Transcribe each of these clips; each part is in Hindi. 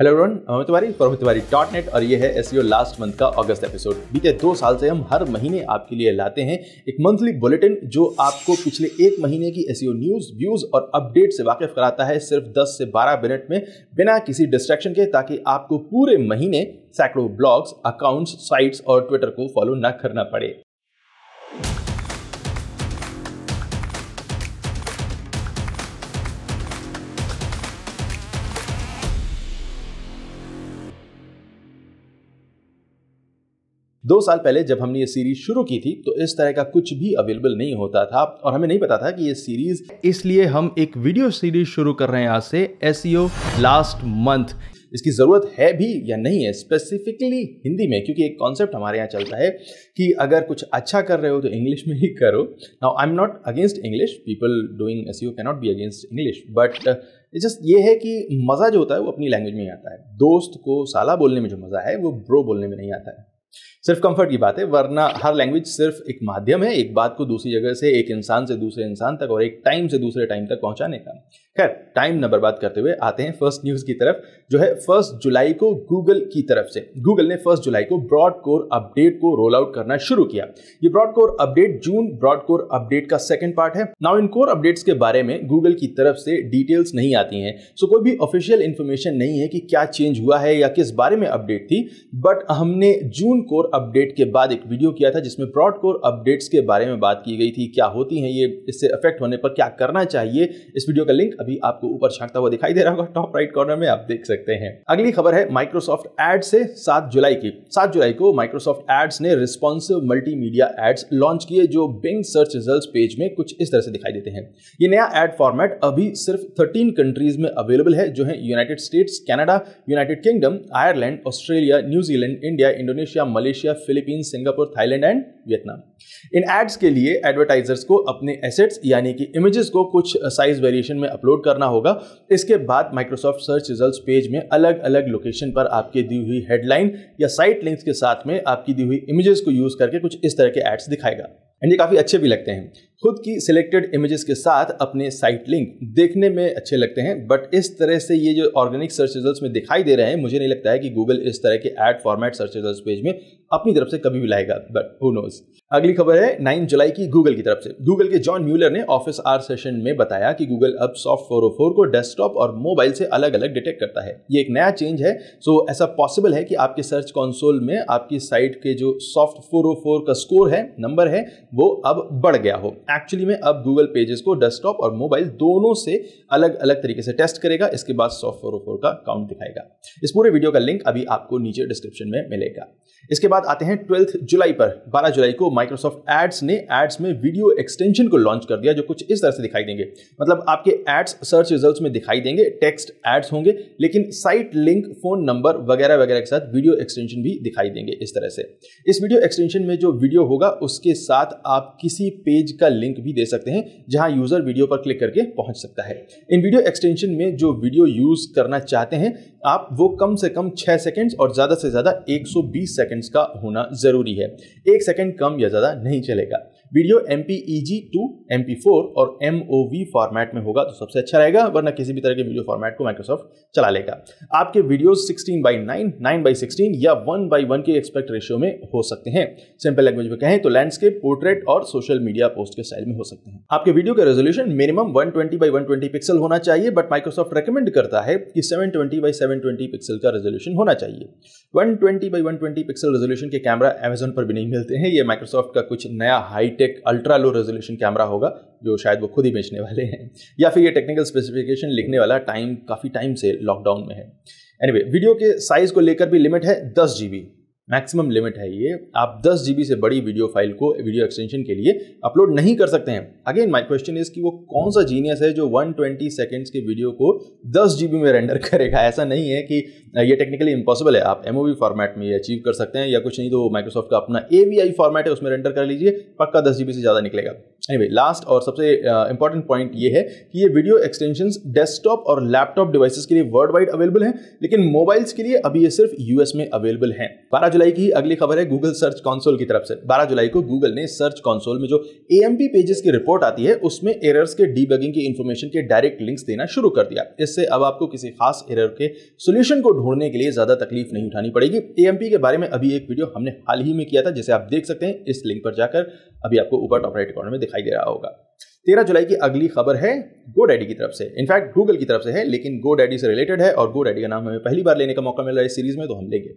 Hello everyone Amit Tiwari for Tiwari dot net और ये है एस लास्ट मंथ का अगस्त एपिसोड बीते दो साल से हम हर महीने आपके लिए लाते हैं एक मंथली बुलेटिन जो आपको पिछले एक महीने की एस न्यूज़ व्यूज़ और अपडेट से वाकिफ कराता है सिर्फ़ 10 से 12 मिनट में, बिना किसी डिस्ट्रैक्शन के, ताकि आपको पूरे महीने सैकड़ों ब्लॉग्स अकाउंट्स साइट्स और ट्विटर को फॉलो न करना पड़े। दो साल पहले जब हमने ये सीरीज़ शुरू की थी तो इस तरह का कुछ भी अवेलेबल नहीं होता था और हमें नहीं पता था कि ये सीरीज़ इसलिए हम एक वीडियो सीरीज़ शुरू कर रहे हैं आज से एस लास्ट मंथ इसकी ज़रूरत है भी या नहीं है स्पेसिफिकली हिंदी में, क्योंकि एक कॉन्सेप्ट हमारे यहाँ चलता है कि अगर कुछ अच्छा कर रहे हो तो इंग्लिश में ही करो। Now I am not against English people doing as you cannot be against English but just ये है कि मज़ा जो होता है वो अपनी लैंग्वेज में ही आता है। दोस्त को साला बोलने में जो मज़ा है, वो ब्रो बोलने में नहीं आता है। सिर्फ़ कंफर्ट की बात है, वरना हर लैंग्वेज सिर्फ़ एक माध्यम है, एक बात को दूसरी जगह से, एक इंसान से, दूसरे इंसान तक और एक टाइम से दूसरे टाइम तक पहुँचाने का। खैर टाइम न बर्बाद करते हुए आते हैं फ़र्स्ट न्यूज़ की तरफ़, जो है फ़र्स्ट जुलाई को गूगल की तरफ़ से। गूगल ने फ़र्स्ट जुलाई को ब्रॉड कोर अपडेट को रोल आउट करना शुरू किया। ये ब्रॉड कोर अपडेट जून ब्रॉड कोर अपडेट का सेकंड पार्ट है। नाउ इन कोर अपडेट्स के बारे में गूगल की तरफ़ से डिटेल्स नहीं आती हैं सो कोई भी ऑफिशियल इंफॉर्मेशन नहीं है कि क्या चेंज हुआ है या किस बारे में अपडेट थी बट हमने जून कोर अपडेट के बाद एक वीडियो किया था, जिसमें ब्रॉड कोर अपडेट्स के बारे में बात की गई थी, क्या होती हैं ये, इससे अफेक्ट होने पर क्या करना चाहिए। इस वीडियो का लिंक अभी आपको ऊपर छांकता हुआ दिखाई दे रहा होगा टॉप राइट कॉर्नर में आप देख सकते हैं। अगली खबर है माइक्रोसॉफ्ट एड से 7 जुलाई की। 7 जुलाई को माइक्रोसॉफ्ट एड्स ने रिस्पॉन्सिव मल्टीमीडिया एड्स लॉन्च किए, जो बिंग सर्च रिज़ल्ट पेज में कुछ इस तरह से दिखाई देते हैं। ये नया एड फॉर्मेट अभी सिर्फ़ 13 कंट्रीज़ में अवेलेबल है, जो है United states Canada United kingdom Ireland Australia New Zealand India Indonesia Malaysia, Philippines, Singapore, Thailand and Vietnam. In ads के लिए एडवर्टाइजर्स को अपने एसेट्स, यानी कि इमेजेस को कुछ साइज़ वेरिएशन में अपलोड करना होगा। इसके बाद माइक्रोसॉफ्ट सर्च रिजल्ट्स पेज में अलग अलग लोकेशन पर आपके दी हुई हेडलाइन या साइट लिंक्स के साथ में आपकी दी हुई इमेजेस को यूज़ करके कुछ इस तरह के एड्स दिखाएगा। एंड ये काफ़ी अच्छे भी लगते हैं। खुद की सिलेक्टेड इमेजेस के साथ अपने साइट लिंक देखने में अच्छे लगते हैं बट इस तरह से ये जो ऑर्गेनिक सर्च रिजल्ट्स में दिखाई दे रहे हैं, मुझे नहीं लगता है कि गूगल इस तरह के ad format search results page में अपनी तरफ़ से कभी भी लाएगा बट हु नोज़ अगली खबर है 9 जुलाई की गूगल की तरफ़ से। गूगल के जॉन म्यूलर ने ऑफ़िस आर सेशन में बताया कि गूगल अब सॉफ्ट 404 को डेस्कटॉप और मोबाइल से अलग अलग डिटेक्ट करता है। ये एक नया चेंज है सो ऐसा पॉसिबल है कि आपके सर्च कंसोल में आपकी साइट के जो सॉफ्ट 404 का स्कोर है नंबर है, वो अब बढ़ गया हो। एक्चुअली में अब गूगल पेजेस को डेस्कटॉप और मोबाइल दोनों से अलग अलग तरीके से टेस्ट करेगा। इसके बाद सॉफ्ट फोर का काउंट दिखाएगा। इस पूरे वीडियो का लिंक अभी आपको नीचे डिस्क्रिप्शन में मिलेगा। इसके बाद आते हैं ट्वेल्थ जुलाई पर। 12 जुलाई को माइक्रोसॉफ्ट एड्स ने एड्स में वीडियो एक्सटेंशन को लॉन्च कर दिया, जो कुछ इस तरह से दिखाई देंगे। मतलब आपके एड्स सर्च रिजल्ट्स में दिखाई देंगे टेक्स्ट एड्स होंगे, लेकिन साइट लिंक फ़ोन नंबर वगैरह वगैरह के साथ वीडियो एक्सटेंशन भी दिखाई देंगे इस तरह से। इस वीडियो एक्सटेंशन में जो वीडियो होगा, उसके साथ आप किसी पेज का लिंक भी दे सकते हैं, जहाँ यूज़र वीडियो पर क्लिक करके पहुँच सकता है। इन वीडियो एक्सटेंशन में जो वीडियो यूज़ करना चाहते हैं, आप वो कम से कम छह सेकेंड्स और ज़्यादा से ज़्यादा 120 सेकेंड्स का होना ज़रूरी है। एक सेकेंड कम या ज़्यादा नहीं चलेगा। Video M P E G two M P four और एम ओ वी फॉर्मेट में होगा तो सबसे अच्छा रहेगा वरना किसी भी तरह के वीडियो फॉर्मेट को माइक्रोसॉफ्ट चला लेगा। आपके वीडियो 16 बाई 9, 9 बाई 16 या 1 बाई 1 के एक्सपेक्ट रेशियो में हो सकते हैं। सिंपल लैंग्वेज में कहें तो लैंडस्केप पोर्ट्रेट और सोशल मीडिया पोस्ट के स्टाइल में हो सकते हैं। आपके वीडियो का रेजोल्यूशन मिनिमम 120 बाई 120 पिक्सल होना चाहिए बट माइक्रोसॉफ्ट रिकमेंड करता है कि 720 बाई 720 पिक्सल का रेजोल्यूशन होना चाहिए। 120 बाई 120 पिक्सल रेजोल्यूशन के कैमरा अमेजोन पर भी नहीं मिलते हैं ये माइक्रोसॉफ्ट का कुछ नया hi tech ultra low resolution camera होगा जो शायद वो खुद ही बेचने वाले हैं या फिर ये टेक्निकल स्पेसिफिकेशन लिखने वाला टाइम काफ़ी टाइम से लॉकडाउन में है। एनीवे anyway, वीडियो के साइज़ को लेकर भी लिमिट है दस जीबी मैक्सिमम लिमिट है ये। आप दस जी से बड़ी वीडियो फ़ाइल को, वीडियो एक्सटेंशन के लिए अपलोड नहीं कर सकते हैं। अगेन माई क्वेश्चन इज़ कि वो कौन सा जीनियस है जो 120 सेकेंड्स के वीडियो को दस जी में रेंडर करेगा? ऐसा नहीं है कि ये टेक्निकली इम्पॉसिबल है। आप एमओवी फॉर्मेट में ये अचीव कर सकते हैं या कुछ नहीं तो माइक्रोसॉफ्ट का अपना AVI फॉर्मेट है, उसमें रेंडर कर लीजिए, पक्का दस से ज़्यादा निकलेगा। एनीवे anyway, लास्ट और सबसे इंपॉर्टेंट uh, पॉइंट ये है कि ये वीडियो एक्सटेंशन डेस्कटॉप और लैपटॉप डिवाइसेस के लिए वर्ल्ड वाइड अवेलेबल है लेकिन मोबाइल्स के लिए अभी ये सिर्फ़ यूएस में अवेलेबल है। बारह जुलाई की अगली खबर है गूगल सर्च कॉन्सोल की तरफ़ से। बारह जुलाई को गूगल ने सर्च कॉन्सोल में जो ए पेजेस की रिपोर्ट आती है उसमें एरर्स के डीबगिंग की इन्फॉर्मेशन के डायरेक्ट लिंक्स देना शुरू कर दिया। इससे अब आपको किसी खास एरर के सोल्यूशन को ढूँढने के लिए ज़्यादा तकलीफ़ नहीं उठानी पड़ेगी। एएमपी के बारे में अभी एक वीडियो हमने हाल ही में किया था जिसे आप देख सकते हैं इस लिंक पर जाकर अभी आपको ऊपर टॉप राइट कॉर्नर में दिखाई दे रहा होगा। तेरह जुलाई की अगली खबर है गो डैडी की तरफ़ से। इनफैक्ट गूगल की तरफ़ से है, लेकिन गो डैडी से रिलेटेड है और गो डैडी का नाम हमें पहली बार लेने का मौका मिल रहा है इस सीरीज़ में तो हम लेंगे।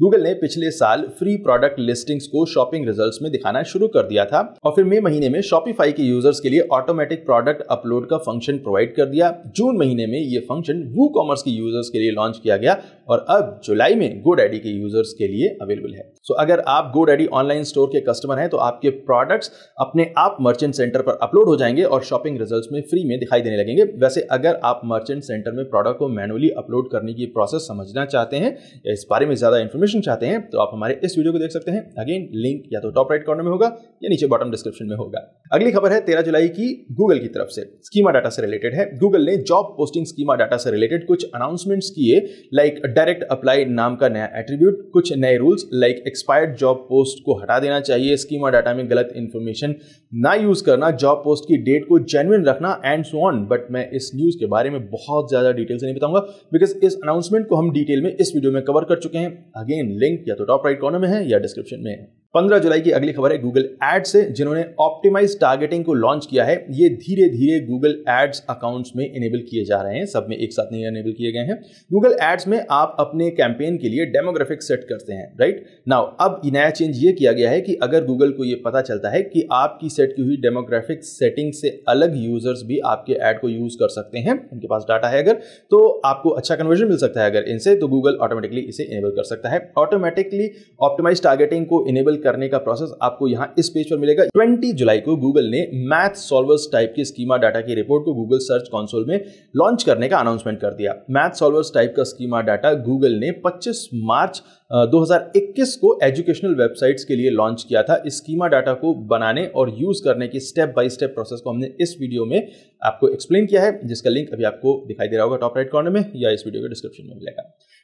गूगल ने पिछले साल फ्री प्रोडक्ट लिस्टिंग्स को शॉपिंग रिजल्ट्स में दिखाना शुरू कर दिया था और फिर मई महीने में शॉपिफाई के यूज़र्स के लिए ऑटोमेटिक प्रोडक्ट अपलोड का फ़ंक्शन प्रोवाइड कर दिया। जून महीने में ये फ़ंक्शन वू कॉमर्स के यूज़र्स के लिए लॉन्च किया गया और अब जुलाई में गो डैडी के यूज़र्स के लिए अवेलेबल है। सो so, अगर आप गो डैडी ऑनलाइन स्टोर के कस्टमर हैं तो आपके प्रोडक्ट्स अपने आप मर्चेंट सेंटर पर अपलोड हो जाएँगे और शॉपिंग रिजल्ट्स में फ्री में दिखाई देने लगेंगे। वैसे अगर आप मर्चेंट सेंटर में प्रोडक्ट को मैनुअली अपलोड करने की प्रोसेस समझना चाहते हैं या इस बारे में ज़्यादा इन्फॉर्मेशन चाहते हैं तो आप हमारे इस वीडियो को देख सकते हैं। अगेन लिंक या तो टॉप राइट कॉर्नर में होगा या नीचे बॉटम डिस्क्रिप्शन में होगा। अगली खबर है तेरह जुलाई की गूगल की तरफ़ से। स्कीमा डाटा से रिलेटेड है। गूगल ने जॉब पोस्टिंग स्कीमा डाटा से रिलेटेड कुछ अनाउंसमेंट्स किए लाइक डायरेक्ट अप्लाई नाम का नया एट्रीब्यूट कुछ नए rules like expired job post को हटा देना चाहिए स्कीमा डाटा में गलत इन्फॉर्मेशन ना यूज़ करना जॉब पोस्ट की डेट को जेनुइन रखना एंड सो ऑन बट मैं इस न्यूज़ के बारे में बहुत ज़्यादा डिटेल से नहीं बताऊँगा बिकॉज़ इस अनाउंसमेंट को हम डिटेल में इस वीडियो में कवर कर चुके हैं। अगेन लिंक या तो टॉप राइट कॉर्नर में है या डिस्क्रिप्शन में है। पंद्रह जुलाई की अगली खबर है गूगल एड से, जिन्होंने ऑप्टिमाइज टारगेटिंग को लॉन्च किया है। ये धीरे धीरे गूगल एड्स अकाउंट्स में इनेबल किए जा रहे हैं। सब में एक साथ नहीं इनेबल किए गए हैं। गूगल एड्स में आप अपने कैंपेन के लिए डेमोग्राफिक सेट करते हैं राइट नाउ अब नया चेंज ये किया गया है कि अगर गूगल को ये पता चलता है कि आपकी सेट की हुई डेमोग्राफिक सेटिंग से अलग यूज़र्स भी आपके एड को यूज़ कर सकते हैं, उनके पास डाटा है अगर तो आपको अच्छा कन्वर्जन मिल सकता है अगर इनसे तो गूगल ऑटोमेटिकली इसे इनेबल कर सकता है। ऑटोमेटिकली ऑप्टिमाइज टारगेटिंग को इनेबल करने का प्रोसेस आपको यहाँ इस पेज पर मिलेगा। 20 जुलाई को गूगल ने मैथ सॉल्वर्स टाइप की स्कीमा डाटा की रिपोर्ट को गूगल सर्च कंसोल में लॉन्च करने का अनाउंसमेंट कर दिया। मैथ सॉल्वर्स टाइप का स्कीमा डाटा गूगल ने 25 मार्च 2021 को एजुकेशनल वेबसाइट्स के लिए लॉन्च किया था। स्कीमा डाटा को बनाने और यूज़ करने की स्टेप बाय स्टेप प्रोसेस को हमने इस वीडियो में आपको एक्सप्लेन किया है, जिसका लिंक अभी आपको दिखाई दे रहा होगा टॉप राइट कॉर्नर में या इस वीडियो के डिस्क्रिप्शन में मिलेगा।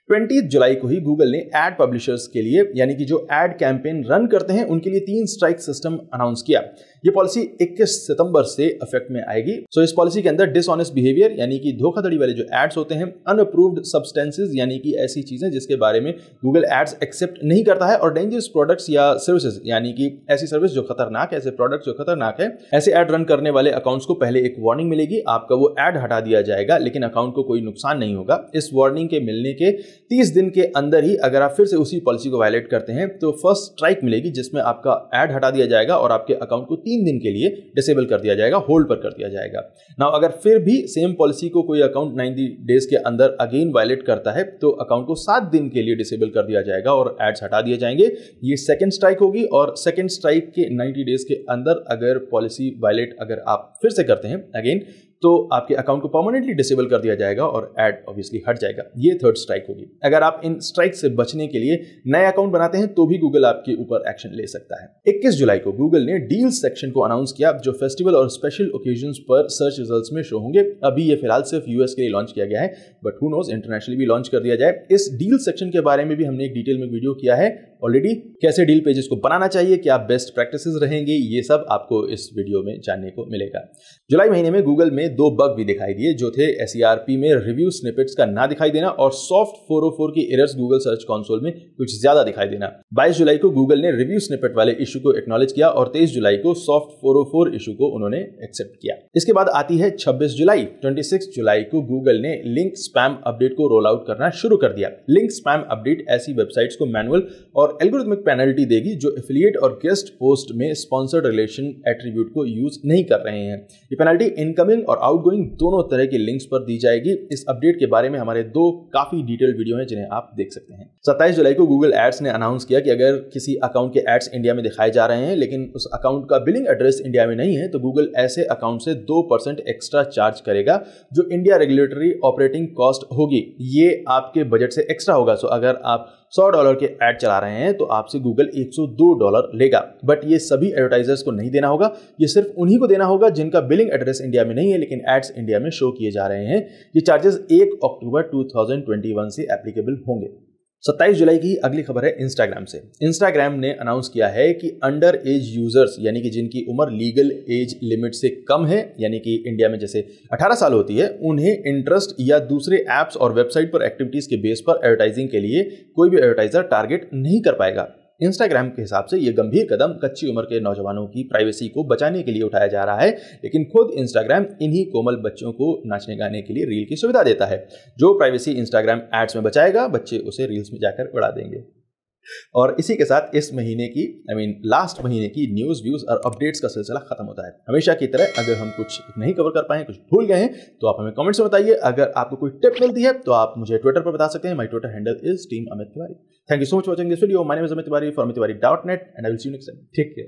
ट्वेंटी जुलाई को ही गूगल ने एड पब्लिशर्स के लिए, यानी कि जो एड कैंपेन रन करते हैं, उनके लिए तीन स्ट्राइक सिस्टम अनाउंस किया। ये पॉलिसी 21 सितंबर से इफ़ेक्ट में आएगी। सो so, इस पॉलिसी के अंदर डिसऑनेस्ट बिहेवियर यानी कि धोखाधड़ी वाले जो एड्स होते हैं अनअप्रूव्ड सब्सटेंसेज यानी कि ऐसी चीज़ें जिसके बारे में गूगल एड्स एक्सेप्ट नहीं करता है और डेंजरस प्रोडक्ट्स या सर्विसेज़ यानी कि ऐसी सर्विस जो खतरनाक है ऐसे प्रोडक्ट्स जो खतरनाक है ऐसे एड रन करने वाले अकाउंट्स को पहले एक वार्निंग मिलेगी आपका वो एड हटा दिया जाएगा लेकिन अकाउंट को कोई नुकसान नहीं होगा। इस वार्निंग के मिलने के तीस दिन के अंदर ही अगर आप फिर से उसी पॉलिसी को वायलेट करते हैं तो फ़र्स्ट स्ट्राइक मिलेगी जिसमें आपका एड हटा दिया जाएगा और आपके अकाउंट को तीन दिन के लिए डिसेबल कर दिया जाएगा होल्ड पर कर दिया जाएगा। ना अगर फिर भी सेम पॉलिसी को कोई अकाउंट नाइन्टी डेज़ के अंदर अगेन वायलेट करता है तो अकाउंट को सात दिन के लिए डिसेबल कर दिया जाएगा और एड्स हटा दिए जाएँगे। ये सेकेंड स्ट्राइक होगी और सेकेंड स्ट्राइक के नाइन्टी डेज़ के अंदर अगर पॉलिसी वायलेट अगर आप फिर से करते हैं अगेन तो आपके अकाउंट को परमानेंटली डिसेबल कर दिया जाएगा और एड ऑब्वियसली हट जाएगा। ये थर्ड स्ट्राइक होगी। अगर आप इन स्ट्राइक से बचने के लिए नए अकाउंट बनाते हैं तो भी गूगल आपके ऊपर एक्शन ले सकता है। 21 जुलाई को गूगल ने डील सेक्शन को अनाउंस किया, जो फेस्टिवल और स्पेशल ओकेजन पर सर्च रिज़ल्ट में शो होंगे। अभी ये फ़िलहाल सिर्फ़ यूएस के लिए लॉन्च किया गया है बट हु नोज़ इंटरनेशनली भी लॉन्च कर दिया जाए। इस डील सेक्शन के बारे में भी हमने एक डिटेल में वीडियो किया है ऑलरेडी कैसे डील पेजेस को बनाना चाहिए, क्या बेस्ट प्रैक्टिसेस रहेंगे, ये सब आपको इस वीडियो में जानने को मिलेगा। जुलाई महीने में गूगल में दो बग भी दिखाई दिए, जो थे एस e में रिव्यू स्निपेट्स का ना दिखाई देना और सॉफ्ट 404 की एरर्स गूगल सर्च कंसोल में कुछ ज़्यादा दिखाई देना। 22 जुलाई को गूगल ने रिव्यू स्निपेट वाले इशू को एक्नॉलेज किया और 23 जुलाई को सॉफ्ट 404 इशू को उन्होंने एक्सेप्ट किया। इसके बाद आती है 26 जुलाई 26 जुलाई को गूगल ने लिंक स्पैम अपडेट को रोल आउट करना शुरू कर दिया। लिंक स्पैम अपडेट ऐसी वेबसाइट्स को मैनुअल और और एल्गोरिथमिक पेनल्टी देगी जो एफिलिएट और गेस्ट पोस्ट में स्पॉन्सर्ड रिलेशन एट्रीब्यूट को यूज़ नहीं कर रहे हैं। ये पेनल्टी इनकमिंग और आउटगोइंग दोनों तरह के लिंक्स पर दी जाएगी। इस अपडेट के बारे में हमारे दो काफ़ी डिटेल्ड वीडियो हैं जिन्हें आप देख सकते हैं। सत्ताईस जुलाई को गूगल एड्स ने अनाउंस किया कि अगर किसी अकाउंट के एड्स इंडिया में दिखाए जा रहे हैं, लेकिन उस अकाउंट का बिलिंग एड्रेस इंडिया में नहीं है तो गूगल ऐसे अकाउंट से दो एक्स्ट्रा चार्ज करेगा, जो इंडिया रेगुलेटरी ऑपरेटिंग कॉस्ट होगी। ये आपके बजट से एक्स्ट्रा होगा। सो अगर आप सौ डॉलर के एड चला रहे हैं तो आपसे गूगल 102 डॉलर लेगा। बट ये सभी एडवर्टाइजर्स को नहीं देना होगा, ये सिर्फ़ उन्हीं को देना होगा जिनका बिलिंग एड्रेस इंडिया में नहीं है, लेकिन एड्स इंडिया में शो किए जा रहे हैं। ये चार्जेस एक अक्टूबर 2021 से एप्लीकेबल होंगे। 27 जुलाई की अगली खबर है इंस्टाग्राम से। इंस्टाग्राम ने अनाउंस किया है कि अंडर एज यूज़र्स यानी कि जिनकी उम्र लीगल एज लिमिट से कम है, यानी कि इंडिया में जैसे 18 साल होती है, उन्हें इंटरेस्ट या दूसरे ऐप्स और वेबसाइट पर एक्टिविटीज़ के बेस पर एडवर्टाइजिंग के लिए कोई भी एडवर्टाइजर टारगेट नहीं कर पाएगा। इंस्टाग्राम के हिसाब से ये गंभीर कदम कच्ची उम्र के नौजवानों की प्राइवेसी को बचाने के लिए उठाया जा रहा है, लेकिन खुद इंस्टाग्राम इन्हीं कोमल बच्चों को नाचने गाने के लिए रील की सुविधा देता है। जो प्राइवेसी इंस्टाग्राम एड्स में बचाएगा, बच्चे उसे रील्स में जाकर उड़ा देंगे। और इसी के साथ इस महीने की आई मीन लास्ट महीने की न्यूज़ व्यूज़ और अपडेट्स का सिलसिला खत्म होता है। हमेशा की तरह अगर हम कुछ नहीं कवर कर पाए, कुछ भूल गए हैं तो आप हमें कमेंट्स में बताइए। अगर आपको कोई टिप मिलती है तो आप मुझे ट्विटर पर बता सकते हैं। My Twitter handle is team Amit Tiwari thank you so much watching this video my name is Amit Tiwari for Amit Tiwari dot net and I will see you next time ठीक है।